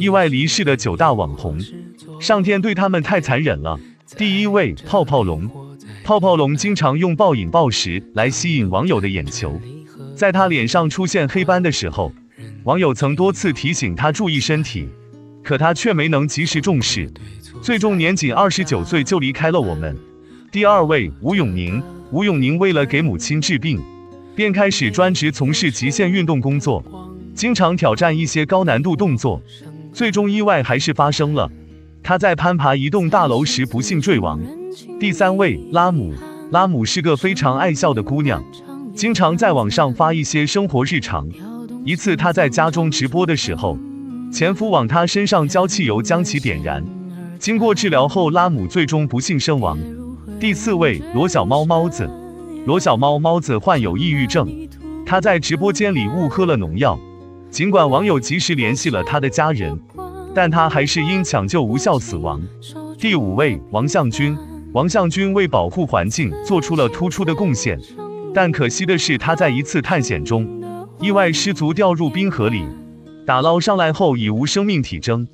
意外离世的九大网红，上天对他们太残忍了。第一位泡泡龙，泡泡龙经常用暴饮暴食来吸引网友的眼球，在他脸上出现黑斑的时候，网友曾多次提醒他注意身体，可他却没能及时重视，最终年仅二十九岁就离开了我们。第二位吴永宁，吴永宁为了给母亲治病，便开始专职从事极限运动工作，经常挑战一些高难度动作，最终意外还是发生了。他在攀爬一栋大楼时不幸坠亡。第三位拉姆，拉姆是个非常爱笑的姑娘，经常在网上发一些生活日常。一次她在家中直播的时候，前夫往她身上浇汽油将其点燃，经过治疗后，拉姆最终不幸身亡。第四位罗小猫猫子，罗小猫猫子患有抑郁症，她在直播间里误喝了农药，尽管网友及时联系了他的家人。但他还是因抢救无效死亡。第五位王向军，王向军为保护环境做出了突出的贡献，但可惜的是他在一次探险中意外失足掉入冰河里，打捞上来后已无生命体征。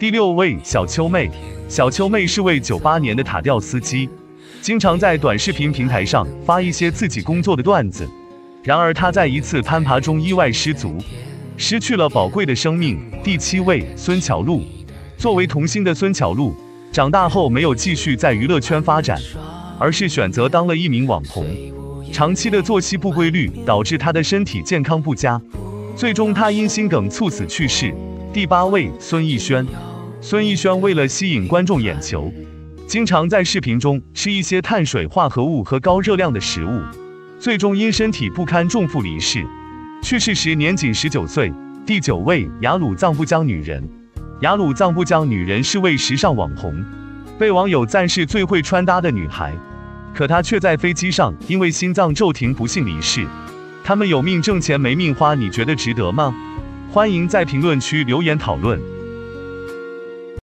第六位小秋妹，小秋妹是位九八年的塔吊司机，经常在短视频平台上发一些自己工作的段子。然而她在一次攀爬中意外失足。失去了宝贵的生命。第七位孙巧露，作为童星的孙巧露，长大后没有继续在娱乐圈发展，而是选择当了一名网红。长期的作息不规律导致她的身体健康不佳，最终她因心梗猝死去世。第八位孙艺轩，孙艺轩为了吸引观众眼球，经常在视频中吃一些碳水化合物和高热量的食物，最终因身体不堪重负离世。去世时年仅十九岁。第九位雅鲁藏布江女人，雅鲁藏布江女人是位时尚网红，被网友赞是最会穿搭的女孩。可她却在飞机上因为心脏骤停不幸离世。他们有命挣钱没命花，你觉得值得吗？欢迎在评论区留言讨论。